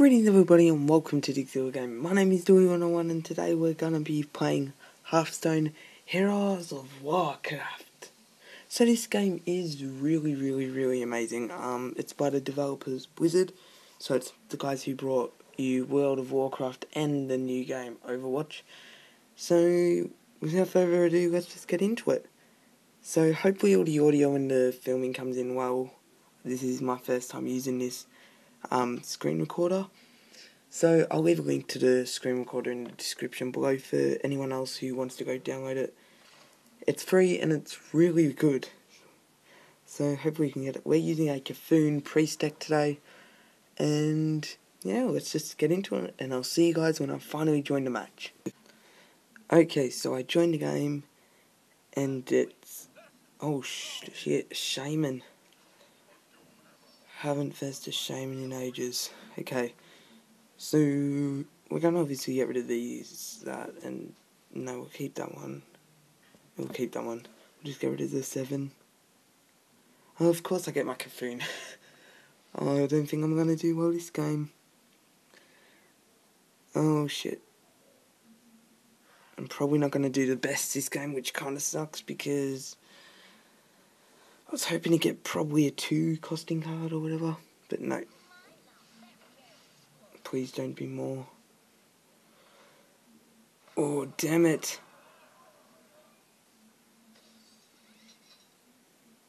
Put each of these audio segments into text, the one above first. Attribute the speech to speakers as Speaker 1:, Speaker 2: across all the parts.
Speaker 1: Greetings everybody and welcome to DigZilla Gaming. My name is Dewey101 and today we're gonna be playing Hearthstone Heroes of Warcraft. So this game is really really really amazing. Um it's by the developers Blizzard. So it's the guys who brought you World of Warcraft and the new game Overwatch. So without further ado let's just get into it. So hopefully all the audio and the filming comes in well. This is my first time using this um, screen recorder. So I'll leave a link to the screen recorder in the description below for anyone else who wants to go download it. It's free and it's really good. So hopefully you can get it. We're using a C'Thun pre-stack today. And yeah, let's just get into it. And I'll see you guys when I finally join the match. Okay, so I joined the game. And it's... Oh shit, Shaman. Haven't faced a shaman in ages. Okay. So, we're going to obviously get rid of these, that, and no, we'll keep that one. We'll keep that one. We'll just get rid of the seven. Oh, of course I get my C'Thun. oh, I don't think I'm going to do well this game. Oh, shit. I'm probably not going to do the best this game, which kind of sucks because I was hoping to get probably a 2 costing card or whatever, but no. Please don't be more. Oh, damn it.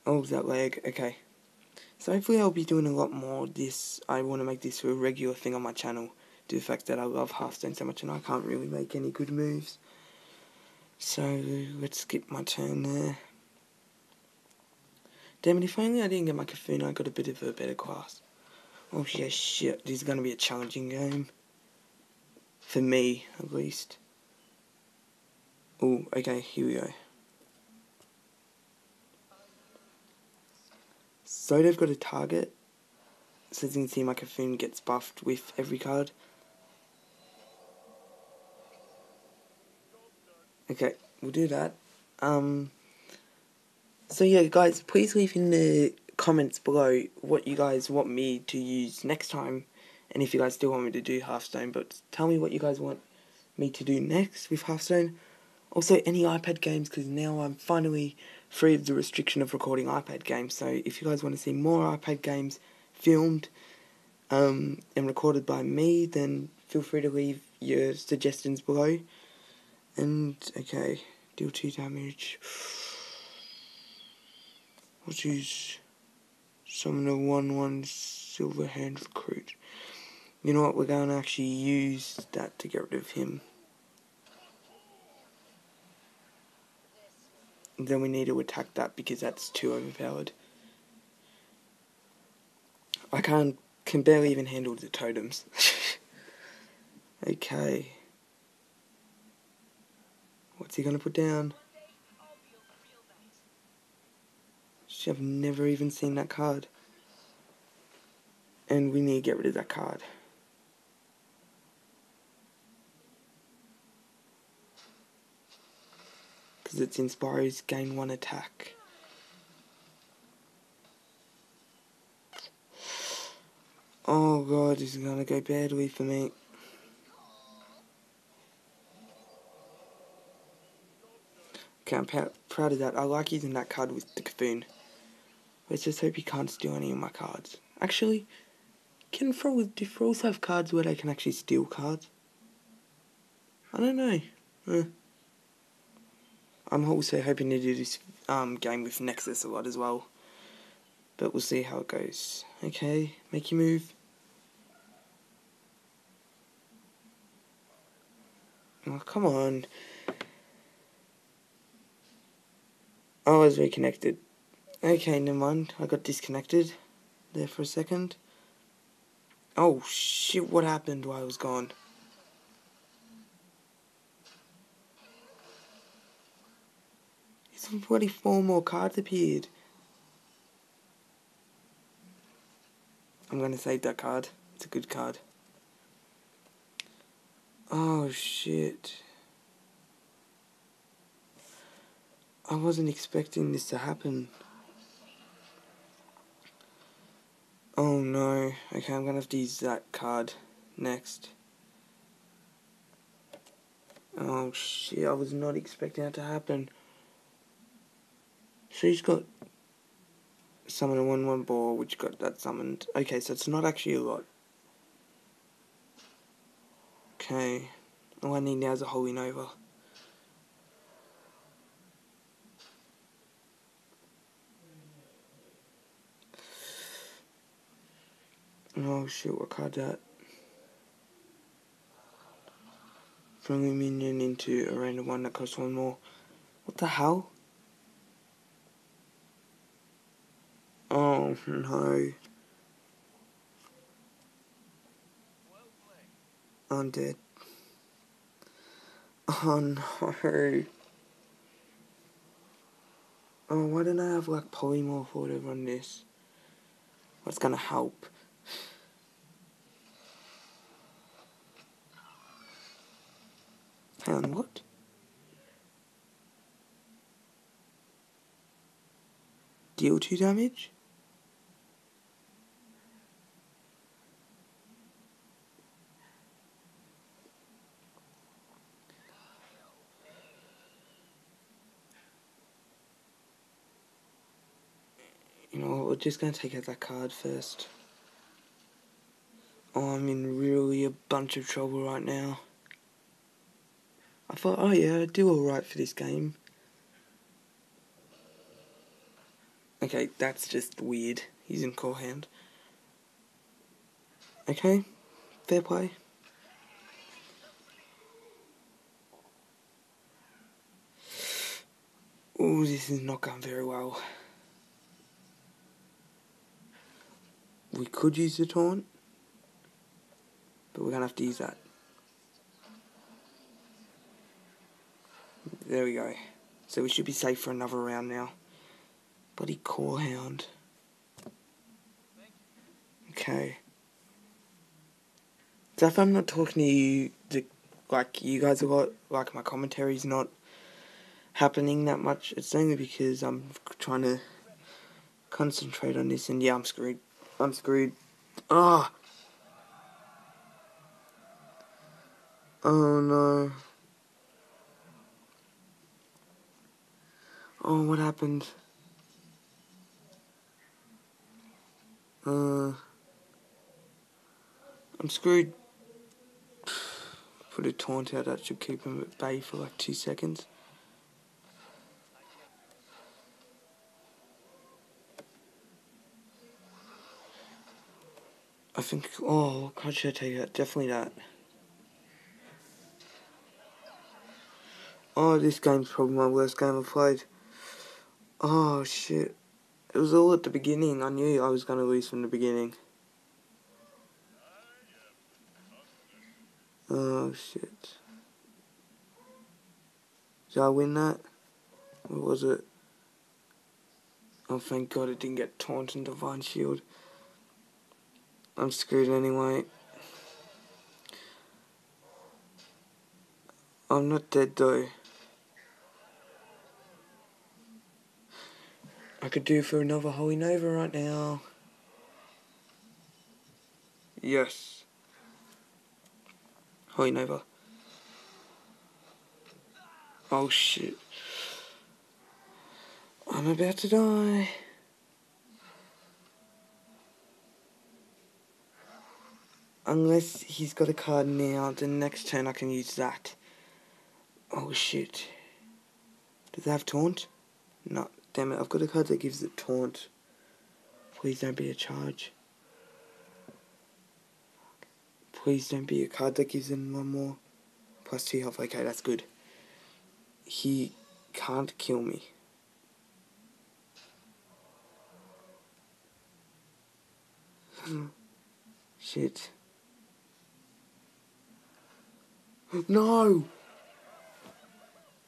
Speaker 1: Oh, that leg. Okay. So hopefully I'll be doing a lot more this. I want to make this a regular thing on my channel. Due to the fact that I love Hearthstone so much and I can't really make any good moves. So let's skip my turn there. Damn it, if only I didn't get my C'Thun, I got a bit of a better class. Oh yeah, shit, this is going to be a challenging game. For me, at least. Oh, okay, here we go. So they've got a target. So as you can see, my C'Thun gets buffed with every card. Okay, we'll do that. Um... So yeah, guys, please leave in the comments below what you guys want me to use next time, and if you guys still want me to do Hearthstone, but tell me what you guys want me to do next with Hearthstone. Also, any iPad games, because now I'm finally free of the restriction of recording iPad games, so if you guys want to see more iPad games filmed um, and recorded by me, then feel free to leave your suggestions below. And, okay, deal 2 damage. Let's use summon a 1 1 Silverhand Recruit. You know what? We're going to actually use that to get rid of him. And then we need to attack that because that's too overpowered. I can't, can barely even handle the totems. okay. What's he going to put down? I've never even seen that card. And we need to get rid of that card. Because it's inspires gain one attack. Oh god, this is gonna go badly for me. Okay, I'm proud of that. I like using that card with the C'Thun. Let's just hope he can't steal any of my cards. Actually, can Thralls, do Thralls have cards where they can actually steal cards? I don't know. Eh. I'm also hoping to do this um, game with Nexus a lot as well. But we'll see how it goes. Okay, make your move. Oh, come on. Oh, I was reconnected. Okay, never mind. I got disconnected there for a second. Oh shit, what happened while I was gone? It's already four more cards appeared. I'm gonna save that card. It's a good card. Oh shit. I wasn't expecting this to happen. Oh no. Okay, I'm gonna have to use that card Next. Oh shit, I was not expecting that to happen. So he's got summon a 1 1 ball, which got that summoned. Okay, so it's not actually a lot. Okay. All I need now is a Holy Nova. Oh shit, what card that? Friendly minion into a random one that costs one more. What the hell? Oh no. I'm dead. Oh no. Oh, why don't I have like polymorph or whatever on this? What's gonna help? On, what? Deal 2 damage? You know we're just gonna take out that card first. I'm in really a bunch of trouble right now. I thought, oh yeah, I'd do alright for this game. Okay, that's just weird. He's in core hand. Okay, fair play. Oh, this is not going very well. We could use the taunt, but we're gonna have to use that. There we go. So we should be safe for another round now. Bloody core hound. Okay. So if I'm not talking to you, the, like you guys a lot, like my commentary's not happening that much, it's only because I'm trying to concentrate on this and yeah, I'm screwed. I'm screwed. Ah! Oh. Oh no. Oh, what happened? Uh, I'm screwed. Put a taunt out that should keep him at bay for like two seconds. I think, oh, card should I take that? Definitely that. Oh, this game's probably my worst game I've played. Oh shit. It was all at the beginning. I knew I was going to lose from the beginning. Oh shit. Did I win that? What was it? Oh thank god it didn't get taunt and divine shield. I'm screwed anyway. I'm not dead though. I could do for another Holy Nova right now. Yes. Holy Nova. Oh shit. I'm about to die. Unless he's got a card now, the next turn I can use that. Oh shit. Does it have taunt? No. Damn it, I've got a card that gives it taunt. Please don't be a charge. Please don't be a card that gives him one more. Plus two health. Okay, that's good. He can't kill me. Shit. No!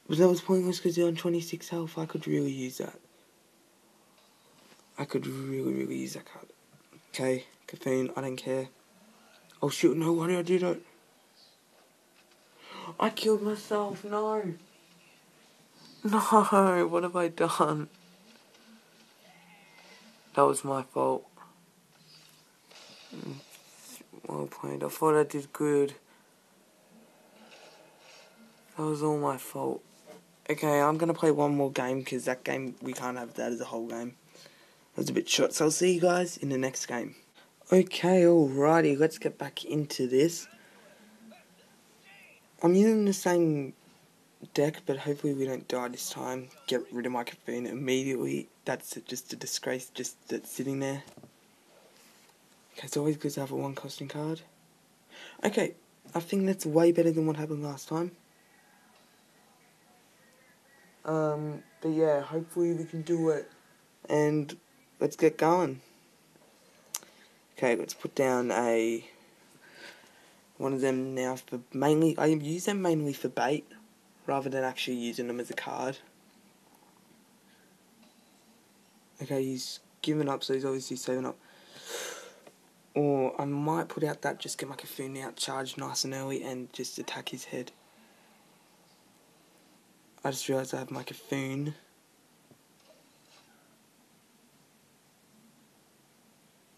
Speaker 1: But that was pointless because you're on 26 health. I could really use that. I could really, really use that card. Okay, caffeine, I don't care. Oh shoot, no, why did I do that? I killed myself, no. No, what have I done? That was my fault. Mm, well played. I thought I did good. That was all my fault. Okay, I'm going to play one more game because that game, we can't have that as a whole game. It was a bit short, so I'll see you guys in the next game. Okay, alrighty, let's get back into this. I'm using the same deck, but hopefully we don't die this time. Get rid of my caffeine immediately. That's just a disgrace, just that's sitting there. Okay, it's always good to have a one costing card. Okay, I think that's way better than what happened last time. Um, but yeah, hopefully we can do it. And let's get going. Okay, let's put down a one of them now for mainly I use them mainly for bait rather than actually using them as a card. Okay, he's given up, so he's obviously saving up. Or I might put out that, just get my Cthulhu out, charge nice and early, and just attack his head. I just realised I have my Cthulhu.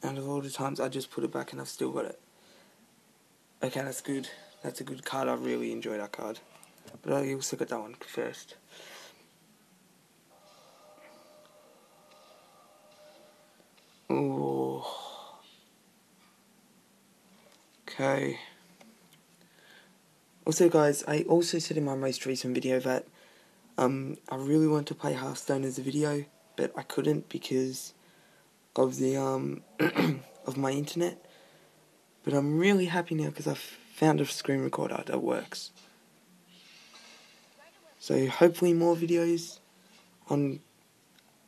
Speaker 1: And of all the times I just put it back and I've still got it. Okay, that's good. That's a good card. I really enjoy that card. But I also got that one first. Oh. Okay. Also, guys, I also said in my most recent video that um, I really wanted to play Hearthstone as a video, but I couldn't because of the um of my internet. But I'm really happy now because I've found a screen recorder that works. So hopefully more videos on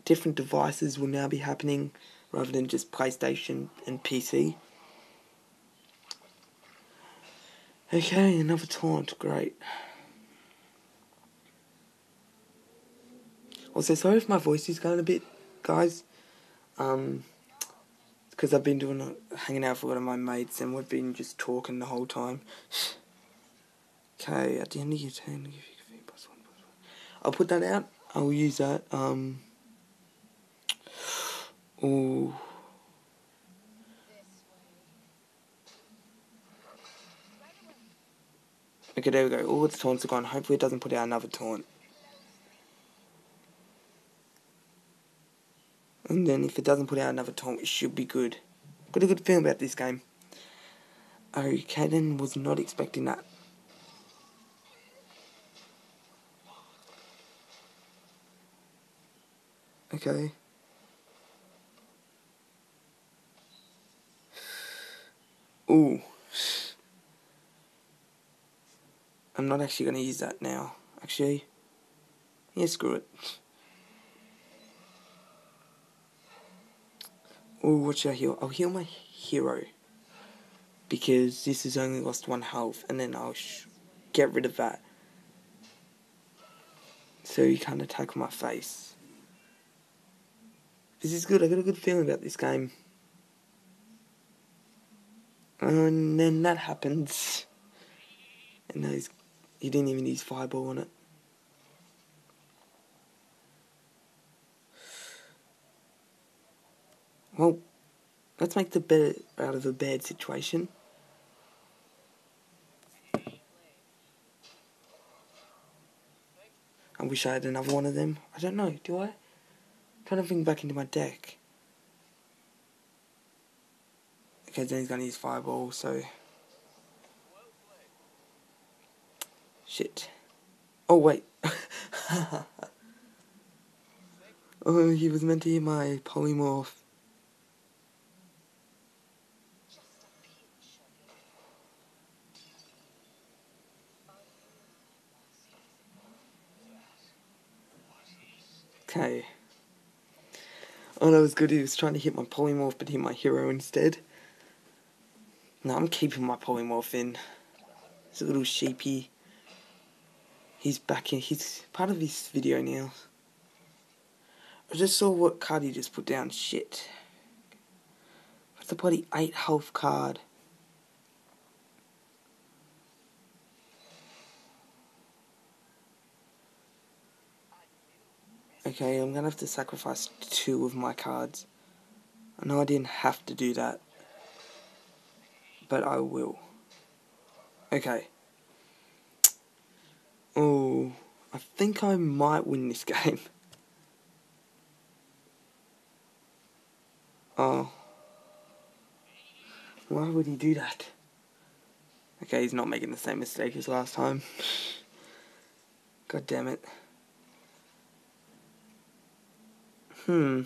Speaker 1: different devices will now be happening rather than just PlayStation and PC. Okay, another taunt, great. Also, sorry if my voice is going a bit, guys. Um, because I've been doing hanging out with one of my mates and we've been just talking the whole time. okay, at the end of your turn. I'll put that out. I'll use that. Um. Ooh. Okay, there we go. All the taunts are gone. Hopefully it doesn't put out another taunt. And then if it doesn't put out another taunt, it should be good. Got a good feeling about this game. Then was not expecting that. Okay. Ooh. I'm not actually going to use that now. Actually. Yeah, screw it. Ooh, what should I heal? I'll heal my hero. Because this has only lost one health. And then I'll get rid of that. So you can't attack my face. This is good. I got a good feeling about this game. And then that happens. And he didn't even use fireball on it. Well, let's make the better out of a bad situation. I wish I had another one of them. I don't know, do I? I'm trying to think back into my deck. Okay, then he's gonna use fireball, so shit. Oh wait. oh, he was meant to use my polymorph. Okay. Oh, that was good. He was trying to hit my polymorph, but hit my hero instead. No, I'm keeping my polymorph in. He's a little sheepy. He's back in. He's part of this video now. I just saw what card he just put down. Shit. What's the bloody 8 health card? Okay, I'm gonna have to sacrifice two of my cards. I know I didn't have to do that. but I will. Okay. Oh, I think I might win this game. Oh. Why would he do that? Okay, he's not making the same mistake as last time. God damn it. Hmm.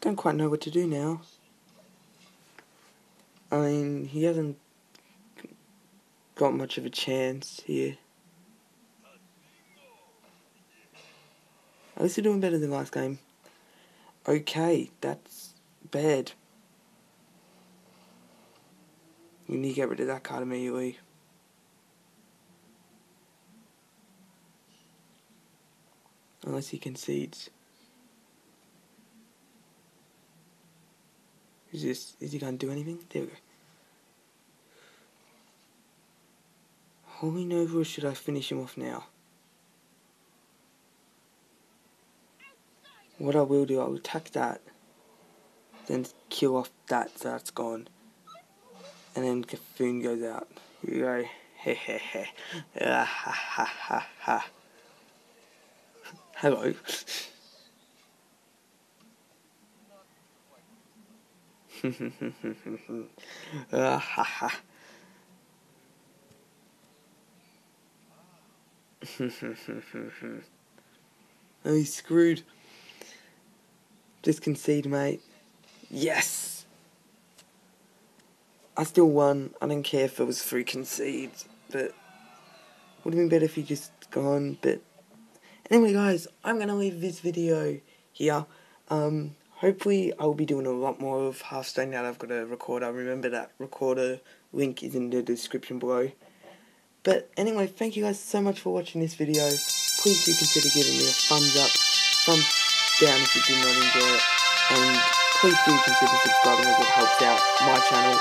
Speaker 1: Don't quite know what to do now. I mean, he hasn't got much of a chance here. At least they're doing better than last game. Okay, that's bad. We need to get rid of that card immediately. Unless he concedes. Is this is he gonna do anything? There we go. Holy Nova or should I finish him off now? What I will do, I'll attack that. Then kill off that so that's gone. And then Cthulhu goes out. Here we go. Heh heh heh. Ha ha ha ha. Hello. ah, ha ha. oh, he's screwed. Just concede, mate. Yes! I still won. I don't care if it was three concedes, but would have been better if he just gone. But anyway, guys, I'm gonna leave this video here. Um, hopefully, I'll be doing a lot more of Hearthstone now that I've got a recorder. Remember that recorder link is in the description below. But anyway, thank you guys so much for watching this video. Please do consider giving me a thumbs up, thumbs down if you did not enjoy it. And please do consider subscribing as it helps out my channel.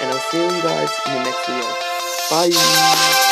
Speaker 1: And I'll see you guys in the next video. Bye!